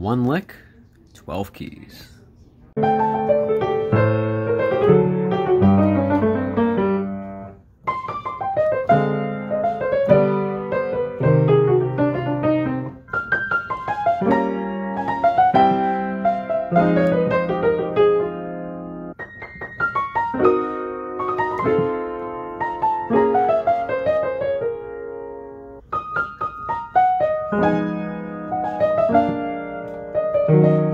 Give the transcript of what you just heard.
One lick, 12 keys. Thank you. Música